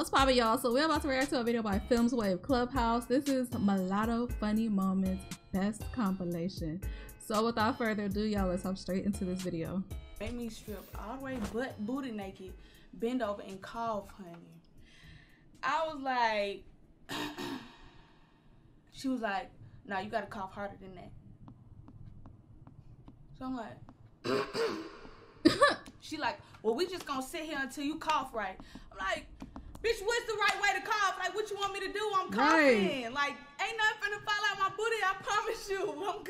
What's poppin', y'all? So we're about to react to a video by Films Wave Clubhouse. This is Mulatto Funny Moments Best Compilation. So without further ado, y'all, let's hop straight into this video. Make me strip all the way butt booty naked, bend over and cough, honey. I was like, she was like, nah, you gotta cough harder than that. So I'm like, she like, well, we just gonna sit here until you cough right. I'm like, bitch, what's the right way to cough? Like, what you want me to do? I'm coughing. Right. Like, ain't nothing finna fall out my booty. I promise you, I'm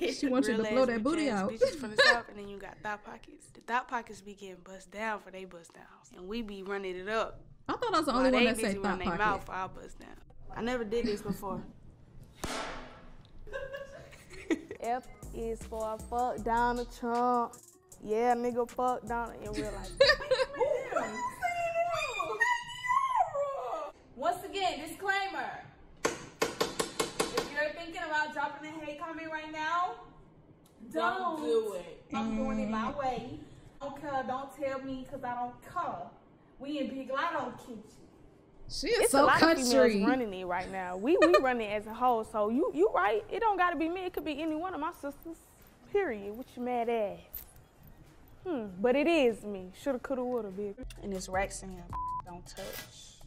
good. She wants you to blow that booty out. Bitches from the south, and then you got thought pockets. The thought pockets be getting bust down for they bust downs, and we be running it up. I thought I was the While only one that busy said running thought their pocket. mouth, I bust down. I never did this before. F is for fuck Donald Trump. Yeah, nigga, fuck Donald in real life. again, disclaimer. If you're thinking about dropping a hate comment right now, don't, do it. I'm doing it my way. Don't care, don't tell me because I don't care. We in Big Latto kitchen. She is It's so a lot country. of females running it right now. We we running as a whole. So you you right. It don't gotta be me. It could be any one of my sisters. Period. What you mad at? Hmm. But it is me. Shoulda, coulda, woulda, bitch. And it's Rexham. Don't touch.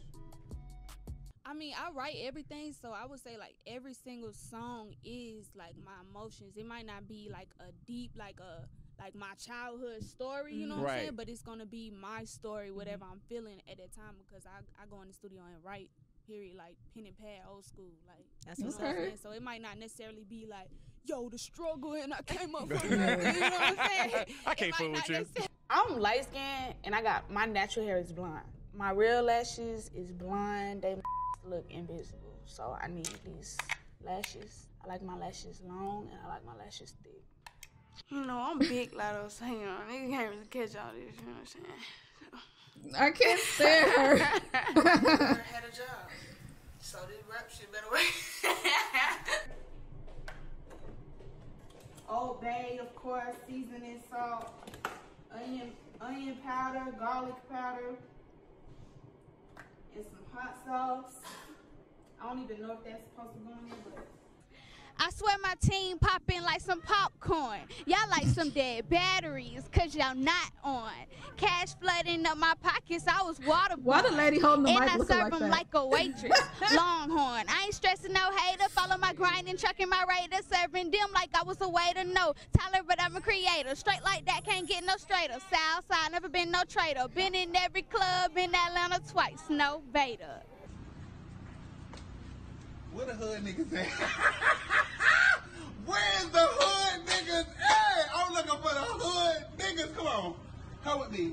I mean, I write everything, so I would say like every single song is like my emotions. It might not be like a deep, like a like my childhood story, you know what I'm mm-hmm. saying? But it's gonna be my story, mm-hmm. whatever I'm feeling at that time, because I I go in the studio and write. Period, like pen and pad, old school, like That's you know what I'm saying. So it might not necessarily be like, yo, the struggle, and I came up from nothing. You know what I'm saying? I It can't fool with you. I'm light skinned and I got my natural hair is blonde. My real lashes is blonde. They look invisible. So I need these lashes. I like my lashes long and I like my lashes thick. You know, I'm big Latto, so you know, nigga can't really catch all this, you know what I'm saying? I can't stand her. Never had a job. So this rap shit better wait. Old Bay, of course, seasoning salt, onion, onion powder, garlic powder, and some hot sauce. I don't even know if that's supposed to go in there, but I swear my team popping like some popcorn. Y'all like some dead batteries, cause y'all not on. Cash flooding up my pockets, I was water Why the lady holding the and mic I looking serve like them that? like a waitress. Longhorn. I ain't stressing no hater. Follow my grind and trucking my radar. Serving them like I was a waiter. No, Tyler, but I'm a creator. Straight like that, can't get no straighter. South side, never been no traitor. Been in every club in Atlanta twice. No Vader. Where the hood niggas at? Where's the hood niggas at? I'm looking for the hood niggas. Come on. Come with me.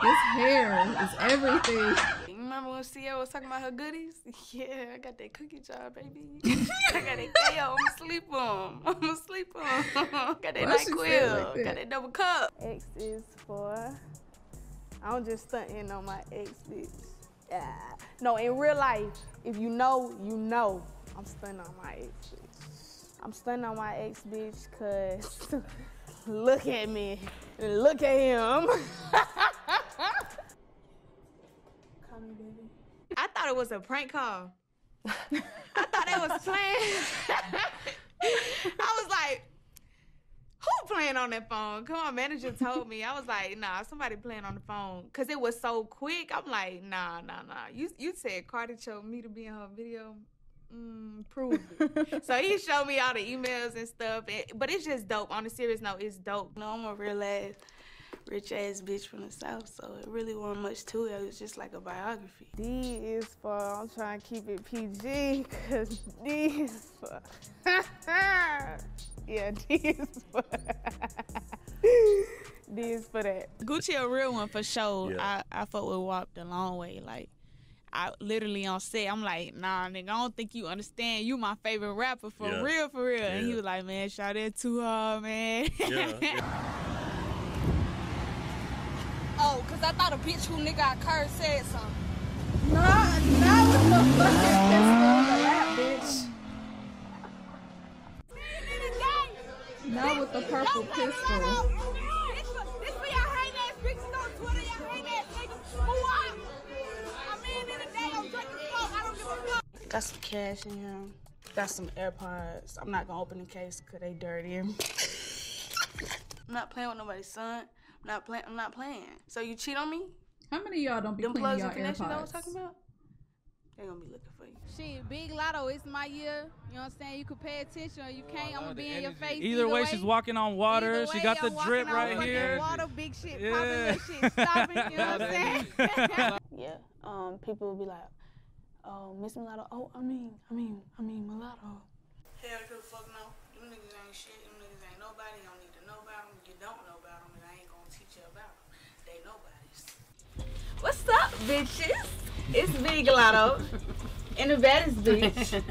This hair is everything. you remember when CEO was talking about her goodies? Yeah, I got that cookie jar, baby. I got that KO. I'm asleep on. I'ma sleep on. got that Why she say it NyQuil. like that? got that double cup. X is for. I'm just stunting on my ex bitch. Yeah. No, in real life, if you know, you know. I'm stunting on my ex bitch. I'm stunting on my ex bitch because look at me. Look at him. Baby. I thought it was a prank call. I thought it was playing. I was like, who playing on that phone? Come on, manager told me. I was like, nah, somebody playing on the phone. Cause it was so quick. I'm like, nah, nah, nah. You you said Cardi chose me to be in her video. Mm, prove it. so he showed me all the emails and stuff. It- but it's just dope. On a serious note, it's dope. No, I'm a real ass, rich ass bitch from the south, so it really wasn't much to it. It was just like a biography. D is for, I'm trying to keep it PG because D is for, yeah, D is for, D is for that. Gucci a real one for sure. Yeah. I, I fuck with Wop the long way. Like, I literally on set, I'm like, nah, nigga, I don't think you understand. You my favorite rapper for Yeah. real, for real. And he was like, man, shout out to hard, man. Yeah, yeah. Oh, cause I thought a bitch who nigga I cursed said something. Not, Got some cash in here. Got some AirPods. I'm not gonna open the case because they dirty. I'm not playing with nobody's son. I'm not playing. I'm not playing. So you cheat on me? How many of y'all don't be Them cleaning plugs y'all and connections I was talking about? They gonna be looking for you. Shit, Big Latto, it's my year. You know what I'm saying? You can pay attention or you can't. I'm gonna be in your face. Either way, she's walking on water. Either She way, got the drip right here. Water, big shit Yeah. popping, shit stopping. You know what I'm saying? Yeah. Um, people will be like, "Oh, Miss Mulatto." Oh, I mean, I mean, I mean Mulatto. Hell to the fuck no. Them niggas ain't shit. Them niggas ain't nobody. You don't need to know about them. You don't know about them, and I ain't gonna teach you about them. They nobodies. What's up, bitches? It's Big Latto. and the baddest bitch.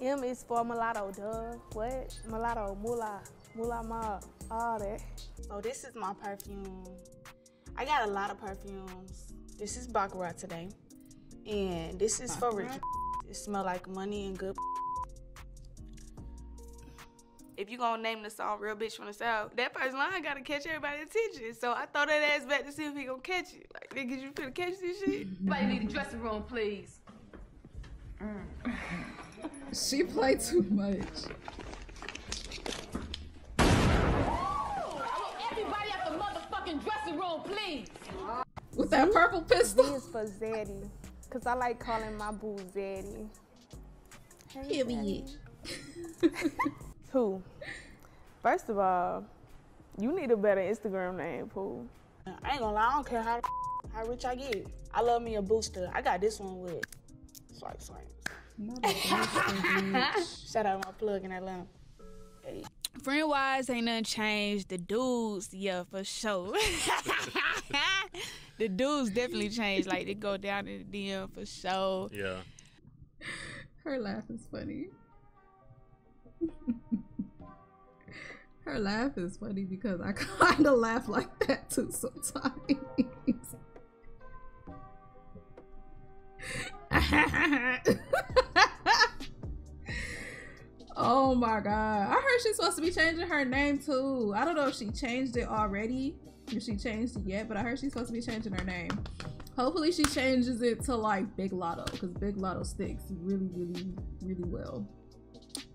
M is for mulatto, duh. What? Mulatto, mula, moolah ma, all that. So this is my perfume. I got a lot of perfumes. This is Baccarat today. And this is for rich. It smell like money and good. If you gonna name the song Real Bitch from the South, that first line gotta catch everybody's attention. So I throw that ass back to see if he gonna catch it. Like, niggas, you finna catch this shit? Everybody need the dressing room, please. She played too much. Everybody at the motherfucking dressing room, please. With that purple Z pistol. is for Zaddy, cause I like calling my boo Zaddy. Hey, Period. Two. First of all, you need a better Instagram name, Pooh. I ain't gonna lie, I don't care how how rich I get. I love me a booster. I got this one with swipe swipes. Shout out my plug in Atlanta. Hey. Friend wise, ain't nothing changed. The dudes, yeah, for sure. the dudes definitely changed. Like they go down in the DM for sure. Yeah. Her laugh is funny. Her laugh is funny because I kind of laugh like that too sometimes. oh my god. I heard she's supposed to be changing her name too. I don't know if she changed it already, if she changed it yet, but I heard she's supposed to be changing her name. Hopefully she changes it to like Big Latto because Big Latto sticks really, really, really well.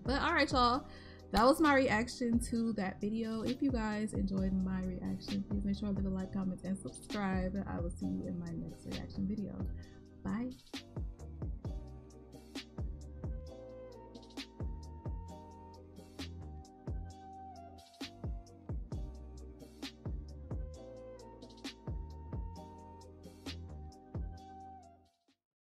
But all right, y'all. That was my reaction to that video. If you guys enjoyed my reaction, please make sure to leave a like, comment, and subscribe. I will see you in my next reaction video. Bye.